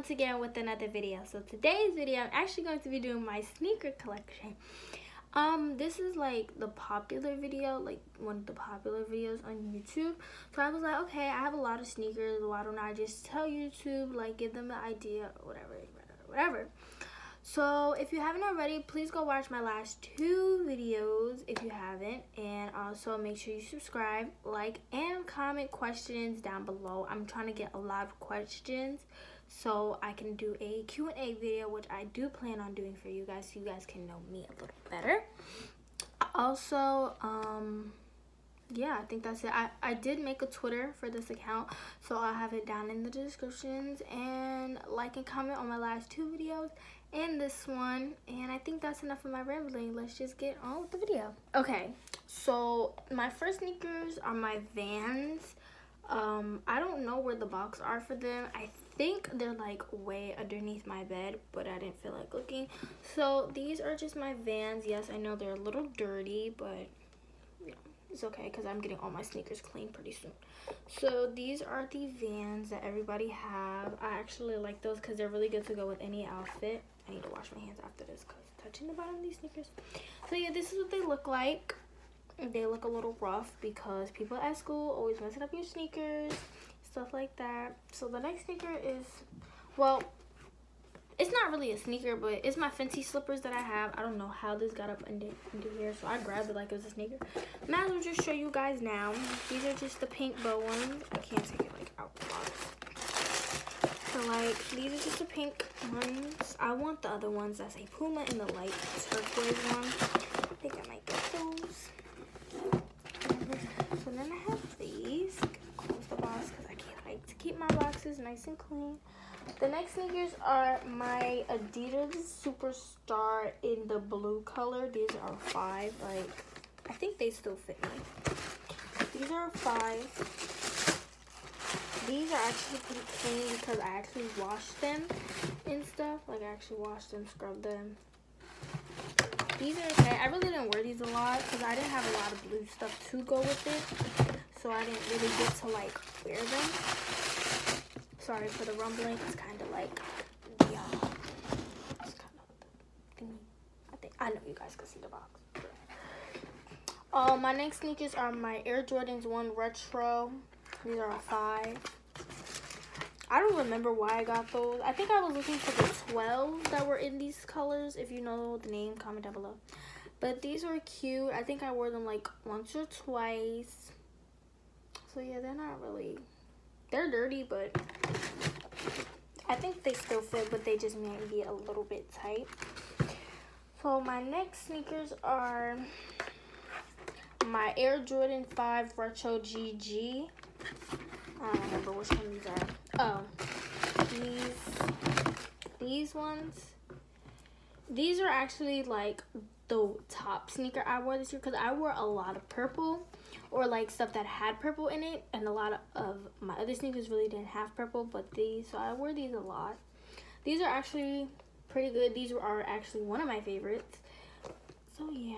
once again with another video. So today's video, I'm actually going to be doing my sneaker collection. Um, this is like the popular video, like one of the popular videos on YouTube. So I was like, okay, I have a lot of sneakers. Why don't I just tell YouTube, like give them an idea, whatever, whatever. So if you haven't already, please go watch my last two videos if you haven't. And also make sure you subscribe, like, and comment questions down below. I'm trying to get a lot of questions so I can do a Q&A video, which I do plan on doing for you guys so you guys can know me a little better. Also, um, yeah, I think that's it. I, I did make a Twitter for this account, so I'll have it down in the descriptions. And like and comment on my last two videos and this one. And I think that's enough of my rambling. Let's just get on with the video. Okay, so my first sneakers are my Vans. Um, I don't know where the box are for them. I think they're like way underneath my bed, but I didn't feel like looking. So these are just my Vans. Yes, I know they're a little dirty, but it's okay because I'm getting all my sneakers clean pretty soon. So these are the Vans that everybody have. I actually like those because they're really good to go with any outfit. I need to wash my hands after this because touching the bottom of these sneakers. So yeah, this is what they look like. They look a little rough because people at school always messing up your sneakers, stuff like that. So the next sneaker is, well, it's not really a sneaker, but it's my Fenty slippers that I have. I don't know how this got up under, under here, so I grabbed it like it was a sneaker. Might as well just show you guys now. These are just the pink bow ones. I can't take it like out the box. So like, these are just the pink ones. I want the other ones that's a Puma in the light turquoise one. I think I might get those. So then I have these. Close the box because I can't like to boxes nice and clean. The next sneakers are my Adidas Superstar in the blue color. These are five. Like, I think they still fit me. These are five. These are actually pretty clean because I actually washed them and stuff. Like, I actually washed them, scrubbed them. These are okay. I really didn't wear these a lot because I didn't have a lot of blue stuff to go with it. So I didn't really get to, like, wear them sorry for the rumbling. It's kind of like uh, it's kind of I think, I know you guys can see the box. Uh, my next sneakers are my Air Jordans 1 Retro. These are a 5. I don't remember why I got those. I think I was looking for the 12 that were in these colors. If you know the name, comment down below. But these are cute. I think I wore them like once or twice. So yeah, they're not really they're dirty, but I think they still fit, but they just might be a little bit tight. So my next sneakers are my Air Jordan 5 Retro GG. I don't remember which one these are. Oh, these, these ones. These are actually like the top sneaker I wore this year because I wore a lot of purple or like stuff that had purple in it and a lot of, my other sneakers really didn't have purple but these so I wore these a lot. These are actually pretty good. These are actually one of my favorites. So yeah.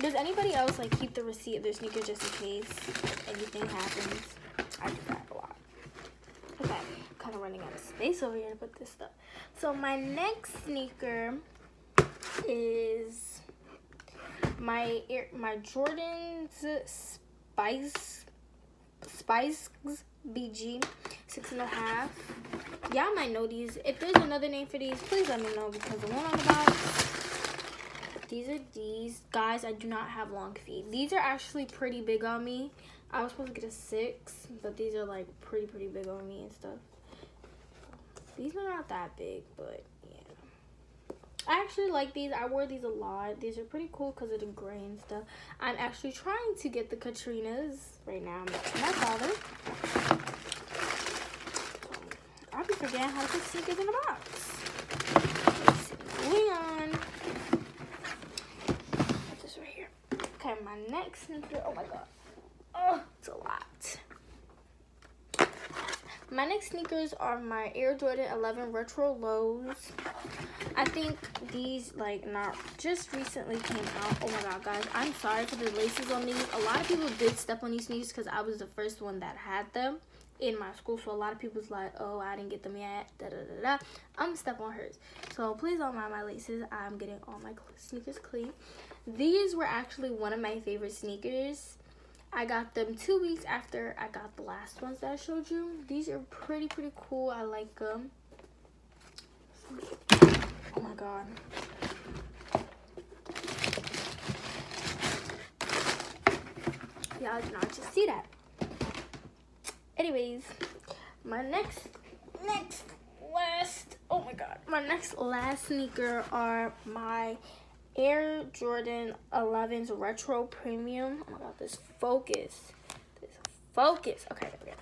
Does anybody else like keep the receipt of their sneakers just in case anything happens? I do that a lot. Okay kind of running out of space over here to put this stuff so my next sneaker is my my Jordan's Spice Spice BG six and a half. Y'all might know these. If there's another name for these, please let me know because the one on the box. These are these. Guys, I do not have long feet. These are actually pretty big on me. I was supposed to get a six, but these are like pretty, pretty big on me and stuff. These are not that big, but yeah. I actually like these. I wore these a lot. These are pretty cool because of the gray and stuff. I'm actually trying to get the Katrinas right now. I'm my father. Um, I'll be forgetting how to put sneakers in a box. Moving on. Put this right here. Okay, my next sneaker. Oh my god. Oh, it's a lot. My next sneakers are my Air Jordan 11 Retro Lows. I think these, like, not just recently came out. Oh my god, guys. I'm sorry for the laces on these. A lot of people did step on these sneakers because I was the first one that had them. in my school. So a lot of people's like, oh, I didn't get them yet. Da da da da. I'm step on hers. So please don't mind my laces. I'm getting all my sneakers clean. These were actually one of my favorite sneakers. I got them two weeks after I got the last ones that I showed you. These are pretty, pretty cool. I like them. Oh my god. Y'all did not just see that. Anyways, my next, next, last, oh my god. My next last sneaker are my Air Jordan 11's Retro Premium. Oh my god, this focus. This focus. Okay, there we go.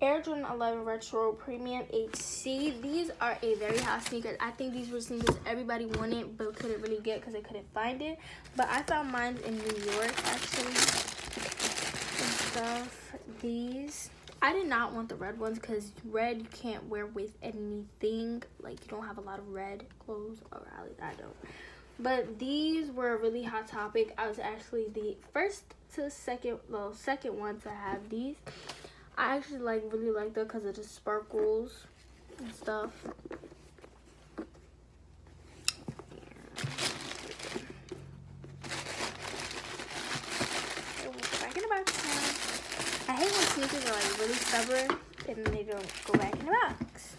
Air Jordan 11 Retro Premium HC. These are a very hot sneaker. I think these were sneakers everybody wanted but couldn't really get because they couldn't find it. But I found mine in New York actually. And stuff. These. I did not want the red ones because red you can't wear with anything. Like you don't have a lot of red clothes or at least I don't. But these were a really hot topic. I was actually the first to second, well, second one to have these. I actually like really like them because of the sparkles and stuff. Back in the box I hate when sneakers are like really stubborn and they don't go back in the box.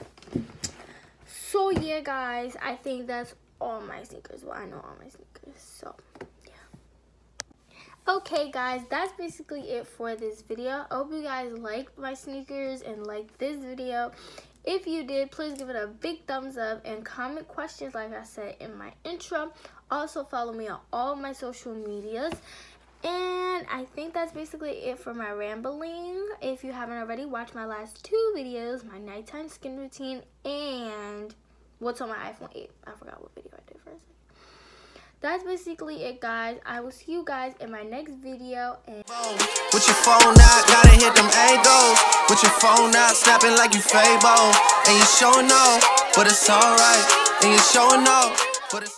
So yeah, guys, I think that's all my sneakers. Well, I know all my sneakers, so yeah. okay guys that's basically it for this video. I hope you guys liked my sneakers and liked this video. If you did please give it a big thumbs up and comment questions like i said in my intro. Also follow me on all my social medias. And i think that's basically it for my rambling. If you haven't already watch my last two videos my nighttime skin routine and what's on my iphone 8 i forgot what video i did first that's basically it guys. I will see you guys in my next video and with your phone out gotta hit them angles. With your phone out snapping like you fable and you showing but it's all right and you showing but it's